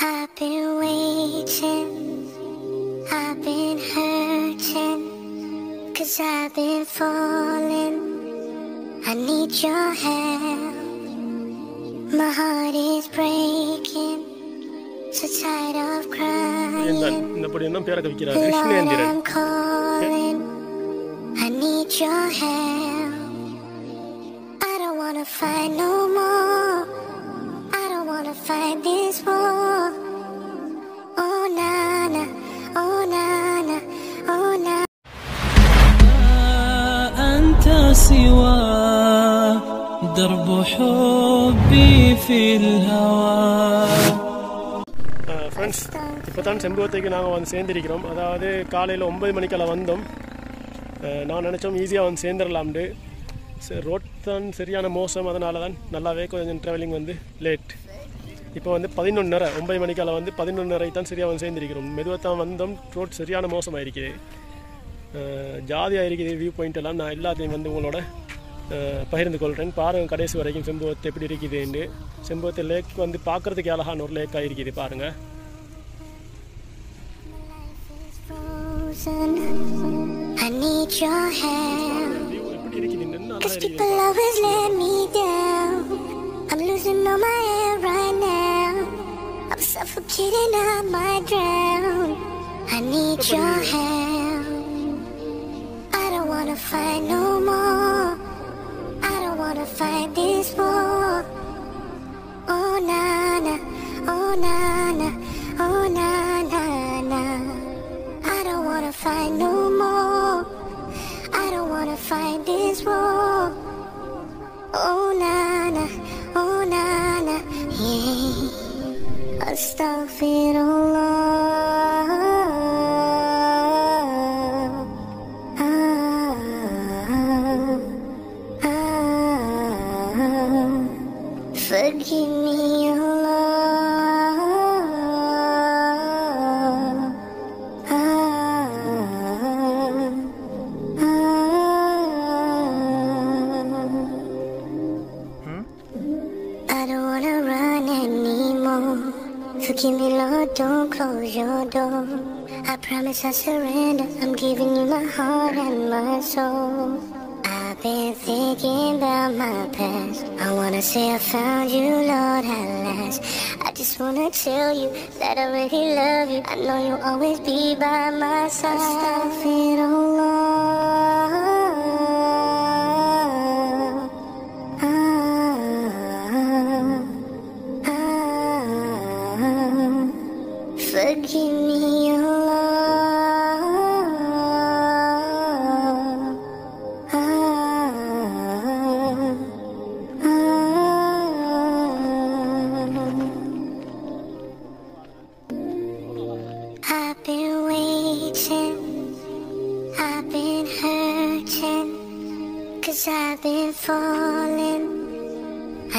I've been waiting, I've been hurting, cause I've been falling. I need your help. My heart is breaking, so tired of தான் crying. இந்த படி தான் பேரை கவிக்கிறார் Lord, Krishnendran I'm calling. I need your help. I don't wanna fight no more. I don't wanna fight this war. أنت سوى درب حبي في الهوى friends இப்போ தான் செம்பவத்துக்கு நாங்கள் வந்து சேர்ந்திருக்கிறோம் அதாவது காலையில் ஒன்பது மணிக்கெல்லாம் வந்தோம் அஹ், நான் நினச்சோம் ஈஸியாக வந்து சேர்ந்துடலாம்னு சரி ரோட் தான் சரியான மோசம் அதனால தான் நல்லாவே கொஞ்சம் ட்ராவலிங் வந்து லேட் இப்போ வந்து பதினொன்றரை ஒன்பது மணிக்கெல்லாம் வந்து பதினொன்றரை தான் சரியாக வந்து சேர்ந்திருக்கிறோம் மெதுவாக தான் வந்தோம் ரோட் சரியான மோசமாக இருக்குது ஜாதியாக இருக்குது வியூ பாயிண்ட் எல்லாம் நான் எல்லாத்தையும் வந்து உங்களோட பகிர்ந்து கொள்கிறேன் பாருங்கள் கடைசி வரைக்கும் செம்புவத்து எப்படி இருக்குதுன்னு செம்புவத்து லேக் வந்து பார்க்குறதுக்கு அழகான ஒரு லேக்காக இருக்குது பாருங்கள் எப்படி இருக்குதுன்னு நல்லா இருக்குது. I'm losing all my air right now. I'm suffocating, I might drown. I need your help. Wanna fight no more. I don't wanna fight this war. Oh nana, oh nana, oh na na na. I don't wanna fight no more. I don't wanna fight this war. Oh nana, oh nana, yeah. Astaghfirullah. Your door. I promise I surrender. I'm giving you my heart and my soul. I've been thinking about my past. I wanna say I found you, Lord, at last. I just wanna tell you that I really love you. I know you'll always be by my side. Astaghfirullah.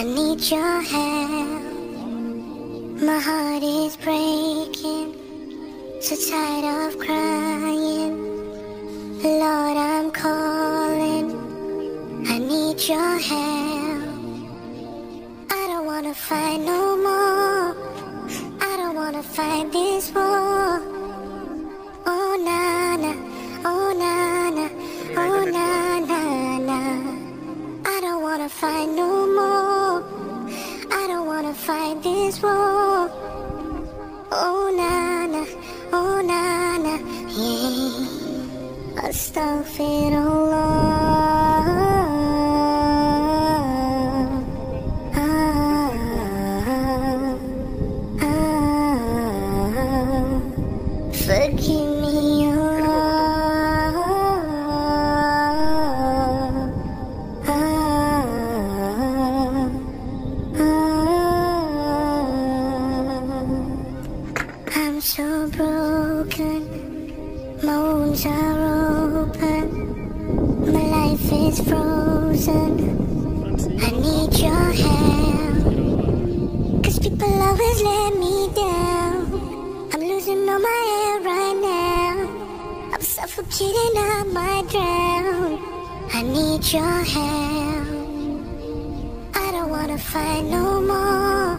I need your help. My heart is breaking, so tired of crying. Lord, I'm calling. I need your help. I don't wanna fight no more. I don't wanna fight this war. Oh nana, oh nana, oh na na na. I don't wanna fight no more. Fight this war. Oh nana, oh nana, yeah. Astaghfirullah. Is frozen. I need your help. Cause people always let me down. I'm losing all my air right now. I'm suffocating, I might drown. I need your help. I don't wanna fight no more.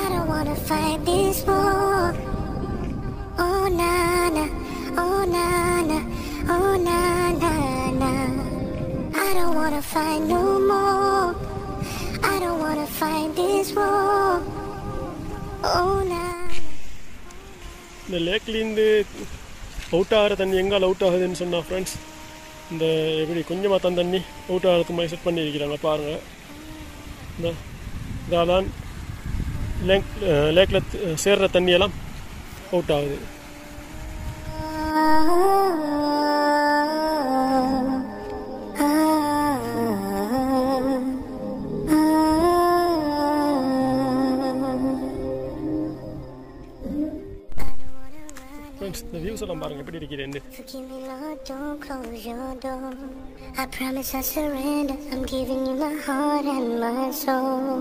I don't wanna fight this war. Oh na na, oh na na, oh na wanna fight no more. I don't wanna fight this war. Oh. இந்த லேக்லேருந்து out ஆகிற தண்ணி எங்கால் out ஆகுதுன்னு சொன்னால் friends இந்த எப்படி கொஞ்சமாக தான் தண்ணி அவுட் ஆகிறதுக்கு மாதிரி செட் பண்ணியிருக்கிறாங்க பாருங்கள் இந்த இதால் தான் லேக் லேக்கில் சேர்ற தண்ணியெல்லாம் அவுட் ஆகுது ஃப்ரெண்ட்ஸ் இந்த வியூஸ் எல்லாம் பாருங்கள் எப்படி இருக்கிறேன்னு Forgive me, Lord, don't close your door. I promise I surrender. I'm giving you my heart and my soul.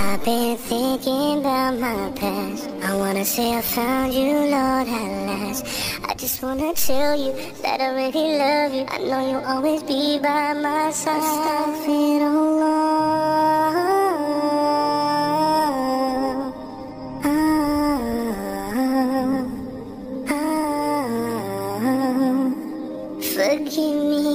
I've been thinking about my past. I wanna say I found you, Lord, at last. I just wanna tell you that I really love you. I know you'll always be by my side. Forgive me,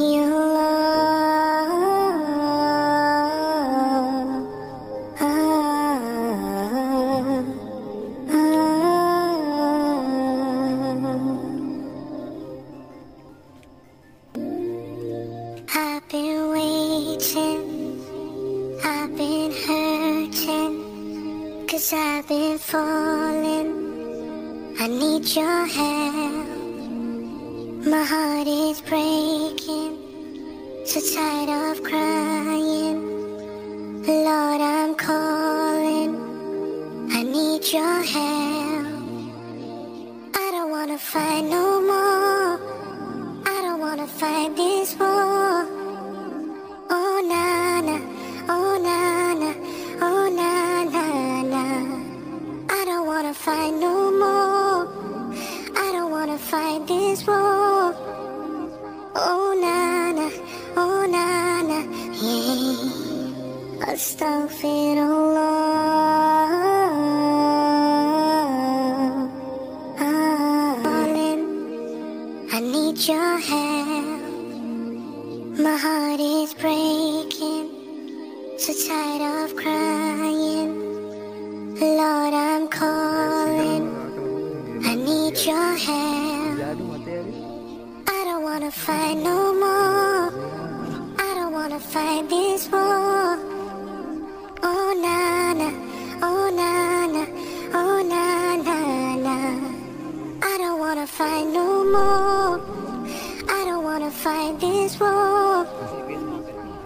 tired of crying. Lord, I'm calling. I need your help. I don't wanna fight no yeah. Astaghfirullah. Darling, I need your help. My heart is breaking, so tired of crying. Lord, I'm calling. I need your help. I don't wanna fight no more. I don't wanna fight this more. I don't wanna fight this war.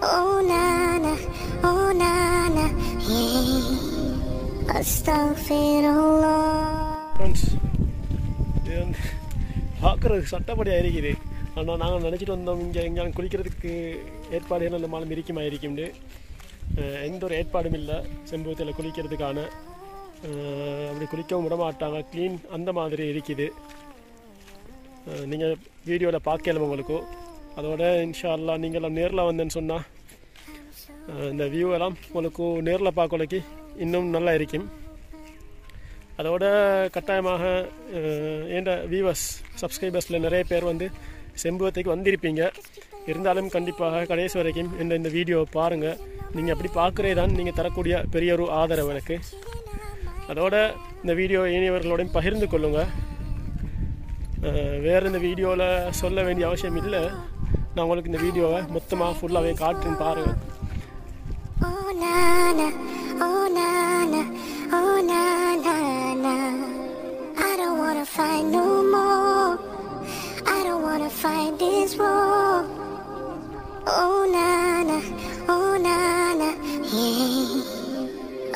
Oh nana, oh nana, yeah. Astaghfirullah. Friends இது வந்து பார்க்குறதுக்கு சட்டப்படியாக இருக்குது ஆனால் நாங்கள் நினச்சிட்டு வந்தோம் இங்கே எங்கேயாலும் குளிக்கிறதுக்கு ஏற்பாடு நம்ம நம்மளும் இருக்குமா இருக்கும்னு எந்த ஒரு ஏற்பாடும் இல்லை செம்பூத்தில் குளிக்கிறதுக்கான அப்படி குளிக்கவும் விட மாட்டாங்க க்ளீன் அந்த மாதிரி இருக்குது நீங்கள் வீடியோவில் பார்க்கலாம் உங்களுக்கு. அதோட இன்ஷா நீங்களாம் நேரில் வந்தேன்னு சொன்னால் இந்த வியூ எல்லாம் உங்களுக்கு நேரில் பார்க்கலைக்கு இன்னும் நல்லா இருக்கும். அதோட கட்டாயமாக ஏண்ட வியூவர்ஸ் சப்ஸ்கிரைபர்ஸில் நிறைய பேர் வந்து செம்புவத்தைக்கு வந்திருப்பீங்க. இருந்தாலும் கண்டிப்பாக கடைசி வரைக்கும் இந்த இந்த வீடியோவை பாருங்கள் நீங்கள் அப்படி பார்க்குறே தான் நீங்கள் தரக்கூடிய பெரிய ஒரு ஆதரவு எனக்கு. அதோட இந்த வீடியோ இனியவர்களோடையும் பகிர்ந்து கொள்ளுங்கள் வேறு இந்த வீடியோவில் சொல்ல வேண்டிய அவசியம் இல்லை. நான் உங்களுக்கு இந்த வீடியோவை மொத்தமாக ஃபுல்லாகவே காட்டுன்னு பாருங்கள்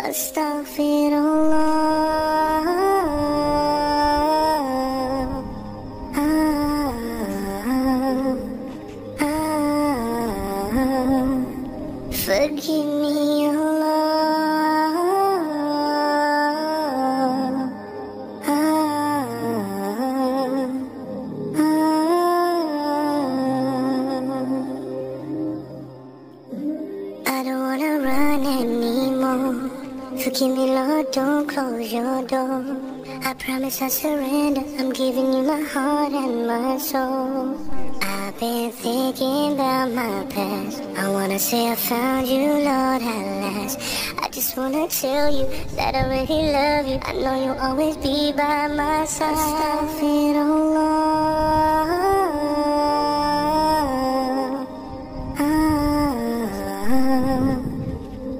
Astaghfirullah promise I surrender. I'm giving you my heart and my soul. I've been thinking about my past. I wanna say I found you, Lord, at last. I just wanna tell you that I really love you. I know you'll always be by my side. I oh ah, ah,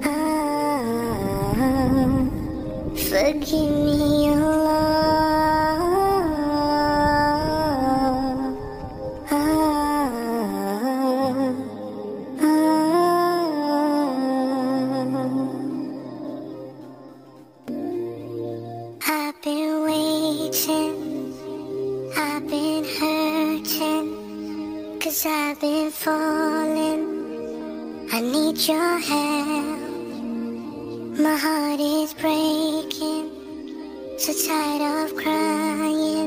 ah. Forgive I've been waiting, I've been hurting, cause I've been falling. I need your help. My heart is breaking, so tired of crying.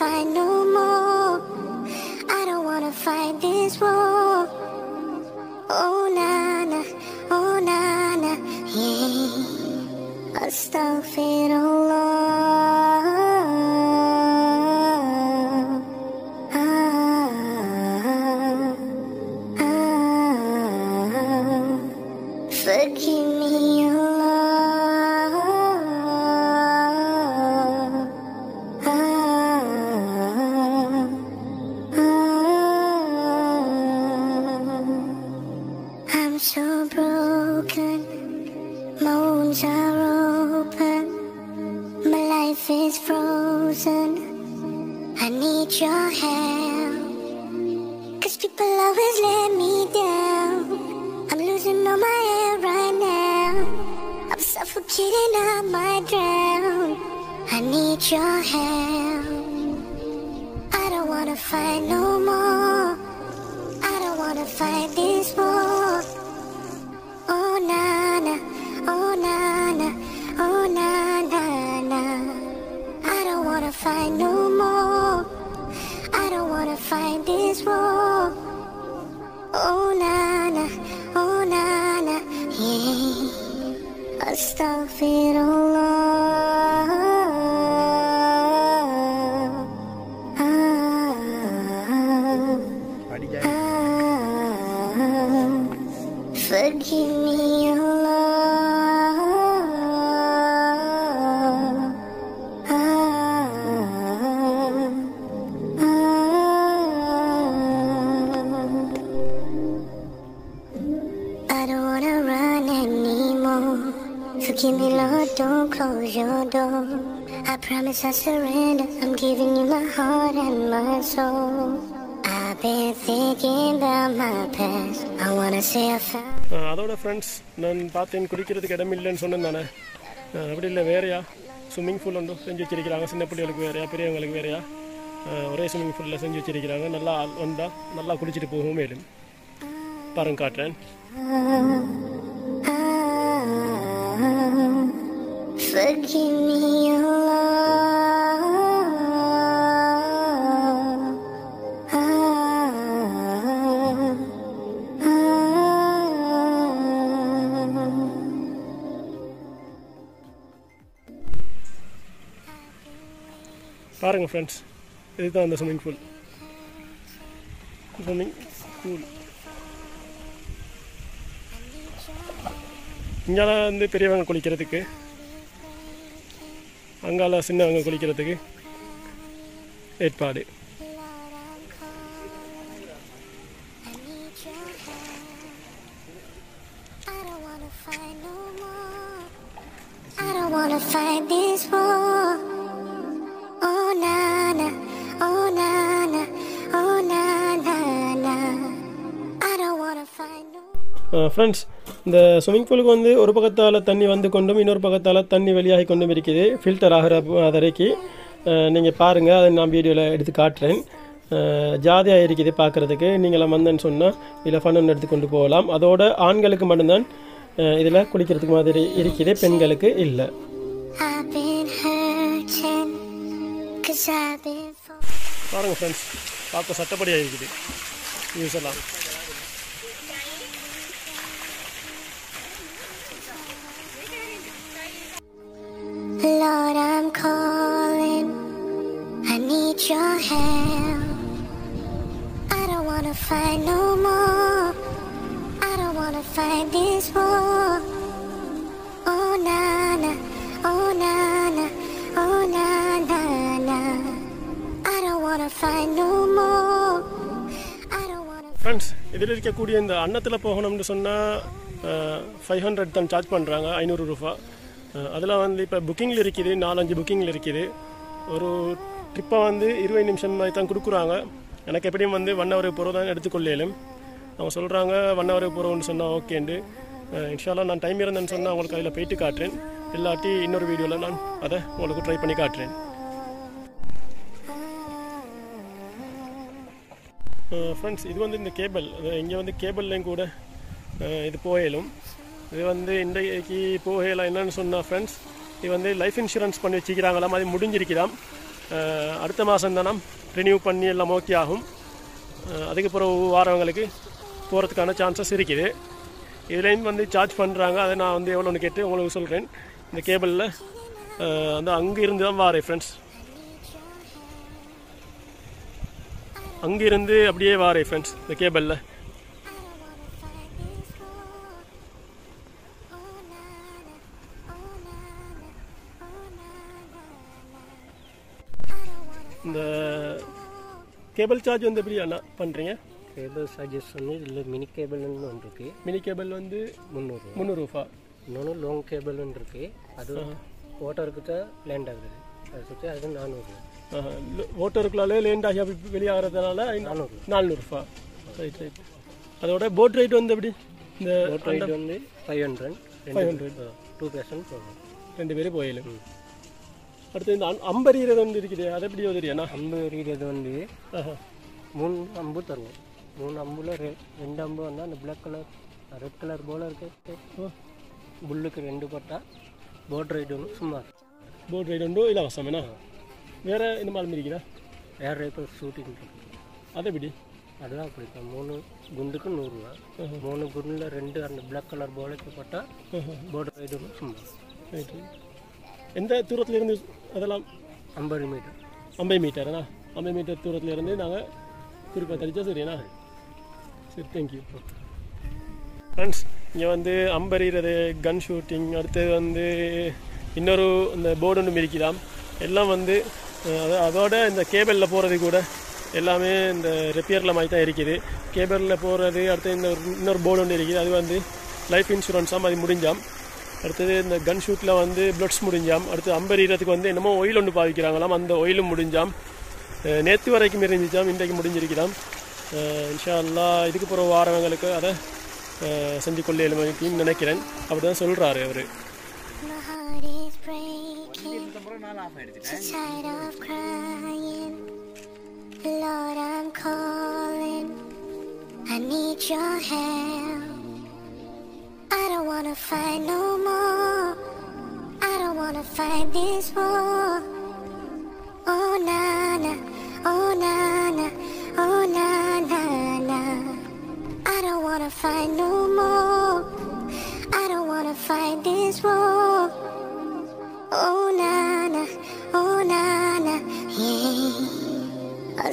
I know broken, my are open, my life is frozen. I need your help. Cause people always let me down. I'm losing all my air right now. I'm suffocating, I might drown. I need your help. I don't wanna fight no more. I don't wanna fight this war na na, oh na na, oh na na na. I don't wanna fight no more. Forgive me, Lord, don't close your door. I promise I surrender. I'm giving you my heart and my soul. I've been thinking about my past. I wanna say I found. அஹ் அதோட friends நான் பார்த்தேன் குடிக்கிறதுக்கு இடம் இல்லைன்னு சொன்னேன் தானே அஹ் அப்படி இல்லை வேறையா ஸ்விம்மிங் பூல் ஒன்று செஞ்சு வச்சிருக்கிறாங்க சின்ன பிள்ளைகளுக்கு வேறையா பெரியவங்களுக்கு வேறையா அஹ் ஒரே ஸ்விம்மிங் பூலில் செஞ்சு வச்சிருக்கிறாங்க நல்லா வந்தால் நல்லா குளிச்சுட்டு போகவும் மேலும் பாருங்க காட்டுறேன் Forgive me, பாருங்க ஃப்ரெண்ட்ஸ் இதுதான் அந்த ஸ்விம்மிங் பூல் ஸ்விம்மிங் பூல் இங்கால வந்து பெரியவங்க குளிக்கிறதுக்கு அங்கால சின்னவங்க குளிக்கிறதுக்கு ஏற்பாடு. Oh oh oh. ஃப்ரெண்ட்ஸ் இந்த ஸ்விம்மிங் பூலுக்கு வந்து ஒரு பக்கத்தால் தண்ணி வந்து கொண்டும் இன்னொரு பக்கத்தால் தண்ணி வெளியாகி கொண்டும் இருக்குது. ஃபில்டர் ஆகிற வரைக்கும் நீங்கள் பாருங்கள் அதை நான் வீடியோவில் எடுத்து காட்டுறேன். ஜாதியாக இருக்குது பார்க்குறதுக்கு. நீங்களாம் வந்தேன்னு சொன்னால் இதில் ஃபன் எடுத்துக்கொண்டு போகலாம். அதோட ஆண்களுக்கு மட்டும்தான் இதில் குளிக்கிறதுக்கு மாதிரி இருக்குது. பெண்களுக்கு இல்லை. I've been hurting, cause I've been falling. பாருங்க ஃப்ரெண்ட்ஸ் பார்க்க சட்டப்படியாக இருக்குது யூஸ் எல்லாம். இதில் இருக்கக்கூடிய இந்த அன்னத்தில் போகணும்னு சொன்னால் ஃபைவ் ஹண்ட்ரட் தான் சார்ஜ் பண்ணுறாங்க ஐநூறு ரூபா. அதில் வந்து இப்போ புக்கிங்கில் இருக்குது நாலஞ்சு புக்கிங்கில் இருக்குது. ஒரு ட்ரிப்பை வந்து இருபது நிமிஷம் மாதிரி தான் கொடுக்குறாங்க. எனக்கு எப்படியும் வந்து ஒன் ஹவருக்கு போகிற தான் எடுத்துக்கொள்ளேலும். அவங்க சொல்கிறாங்க ஒன் ஹவருக்கு போகிறோம்னு சொன்னால் ஓகேண்டு இன்ஷால்லா நான் டைம் இருந்தேன்னு சொன்னால் உங்களுக்கு அதில் போயிட்டு காட்டுறேன். இல்லாட்டி இன்னொரு வீடியோவில் நான் அதை உங்களுக்கு ட்ரை பண்ணி காட்டுறேன். ஃப்ரெண்ட்ஸ் இது வந்து இந்த கேபிள் இங்கே வந்து கேபிள்லேயும் கூட இது போகலும். இது வந்து இன்றைக்கு போகலாம் என்னன்னு சொன்னால் ஃப்ரெண்ட்ஸ் இது வந்து லைஃப் இன்சூரன்ஸ் பண்ணி வச்சுக்கிறாங்களாம் அது முடிஞ்சிருக்கிறாம் அடுத்த மாதம் தானே ரினியூ பண்ணி எல்லாம் ஓகே ஆகும். அதுக்கப்புறம் அதுக்கு பிறகு வாரவங்களுக்கு போகிறதுக்கான சான்சஸ் இருக்குது. இதுலேயும் வந்து சார்ஜ் பண்ணுறாங்க அதை நான் வந்து எவ்வளோன்னு கேட்டு உங்களுக்கு சொல்கிறேன் இந்த கேபிளில் அந்த அங்கே இருந்து தான் வாரேன் ஃப்ரெண்ட்ஸ் அங்கிருந்து அப்படியே வாரே ஃப்ரெண்ட்ஸ் இந்த கேபிளில் இந்த கேபிள் சார்ஜ் வந்து எப்படி அண்ணா பண்ணுறீங்க கேபிள் சார்ஜஸ் வந்து இதில் மினி கேபிள்னு ஒன்று இருக்குது மினி கேபிள் வந்து முந்நூறு முந்நூறுரூபா இன்னொன்று லாங் கேபிள்னு இருக்குது அது ஓட்டர்கிட்ட லேண்ட் ஆகுது. அது நானூறு ஓட்டருக்குள்ளாலே லேண்ட் ஆகி அப்படி வெளியாகிறதுனால நானூறு. நானூறுரூபா. ரைட் ரைட் அதோட போட் ரைட் வந்து எப்படி? இந்த போட் ரைடு வந்து five hundred five hundred two persons போகும். ரெண்டு பேரும் போயிடும் அடுத்து இந்த அம்- அம்பரீரது வந்து இருக்குது. அது எப்படி தெரியாண்ணா அம்பு எறிகிறது வந்து மூணு அம்பு தருவோம். மூணு அம்புல ரெ ரெண்டு அம்பு வந்தால் அந்த பிளாக் கலர் ரெட் கலர் போல இருக்கு. புல்லுக்கு ரெண்டு பட்டா போட் ரைடு ஒன்று சும்மா போட் ரைடு உண்டு இலவசம்னா வேற இந்த மாதிரி இருக்குதா ஏர் ரைஃபிள் ஷூட்டிங் அது எப்படி அதெல்லாம் பிடிக்கும் மூணு குண்டுக்கு நூறுரூவா மூணு குண்டில் ரெண்டு அந்த பிளாக் கலர் போலைக்கு போட்டால் போட் ரைடு சும்மா ரைட் எந்த தூரத்துல இருந்து அதெல்லாம் ஐம்பது மீட்டர் ஐம்பது மீட்டர்ண்ணா ஐம்பது மீட்டர் தூரத்துல இருந்து நாங்கள் குறிப்பாக தெரிஞ்சா சரிண்ணா சரி தேங்க்யூ ஃப்ரெண்ட்ஸ் இங்கே வந்து அம்பறிகிறது கன் ஷூட்டிங் அடுத்தது வந்து இன்னொரு இந்த போர்டு ஒன்று மிதிக்குதாம். எல்லாம் வந்து அதோட இந்த கேபிளில் போகிறது கூட எல்லாமே இந்த ரிப்பேரில் மாதிரி தான் இருக்குது. கேபிளில் போகிறது அடுத்து இந்த இன்னொரு போர்டு ஒன்று இருக்குது. அது வந்து லைஃப் இன்சூரன்ஸாம் அது முடிஞ்சாம். அடுத்தது இந்த கன் ஷூட்டில் வந்து பிளட்ஸ் முடிஞ்சாம். அடுத்து அம்பரீரத்துக்கு வந்து என்னமோ ஒயில் ஒன்று பாவிக்கிறாங்களாம். அந்த ஒயிலும் முடிஞ்சாம். நேற்று வரைக்கும் இருந்துச்சாம் இன்றைக்கு முடிஞ்சிருக்கிறாம் இன்ஷா அல்லா இதுக்கு பிறகு வாரவங்களுக்கு அதை செஞ்சு கொள்ள எழுமைக்குன்னு நினைக்கிறேன். அப்படி தான் சொல்கிறாரு அவர். I need your help. I don't wanna fight no more. I don't wanna fight this war. Oh na na, oh na na, oh na na na. I don't wanna fight no more. I don't wanna fight this war. Oh na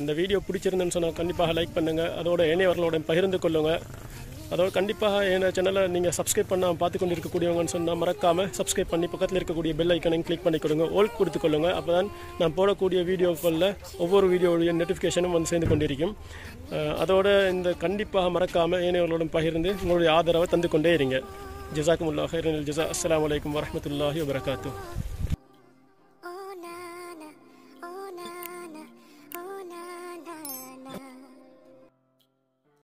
இந்த video பிடிச்சிருந்துன்னு சொன்னால் கண்டிப்பாக like பண்ணுங்கள் அதோட இணையவர்களோட பகிர்ந்து கொள்ளுங்கள் அதோட கண்டிப்பாக என் சேனலை நீங்கள் சப்ஸ்கிரைப் பண்ணால் பார்த்து கொண்டு இருக்கக்கூடியவங்கன்னு சொன்னால் மறக்காமல் சப்ஸ்கிரைப் பண்ணி பக்கத்தில் இருக்கக்கூடிய பெல் ஐக்கனையும் கிளிக் பண்ணி கொடுங்க. ஓல் கொடுத்துக்கொள்ளுங்க அப்போ தான் நான் போடக்கூடிய வீடியோக்களில் ஒவ்வொரு வீடியோவுடைய நோட்டிஃபிகேஷனும் வந்து சேர்ந்து கொண்டிருக்கும். அதோடு அதோட இந்த கண்டிப்பாக மறக்காமல் ஏனையவர்களுடன் பகிர்ந்து உங்களுடைய ஆதரவை தந்து கொண்டே இருங்க. ஜசாக்குமுல்லா ஹைரனில் ஜசா அஸ்லாம் வலைக்கம் வரமத்துல்லாஹி வபரகாத்து